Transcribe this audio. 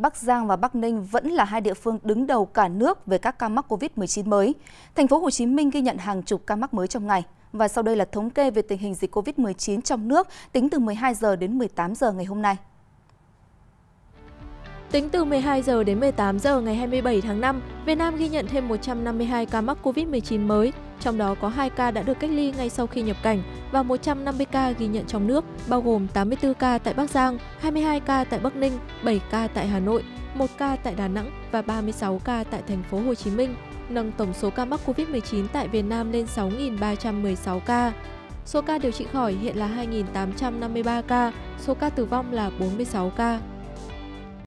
Bắc Giang và Bắc Ninh vẫn là hai địa phương đứng đầu cả nước về các ca mắc COVID-19 mới. Thành phố Hồ Chí Minh ghi nhận hàng chục ca mắc mới trong ngày. Và sau đây là thống kê về tình hình dịch COVID-19 trong nước tính từ 12 giờ đến 18 giờ ngày hôm nay. Tính từ 12 giờ đến 18 giờ ngày 27 tháng 5, Việt Nam ghi nhận thêm 152 ca mắc COVID-19 mới, trong đó có 2 ca đã được cách ly ngay sau khi nhập cảnh và 150 ca ghi nhận trong nước, bao gồm 84 ca tại Bắc Giang, 22 ca tại Bắc Ninh, 7 ca tại Hà Nội, 1 ca tại Đà Nẵng và 36 ca tại thành phố Hồ Chí Minh, nâng tổng số ca mắc COVID-19 tại Việt Nam lên 6.316 ca. Số ca điều trị khỏi hiện là 2.853 ca, số ca tử vong là 46 ca.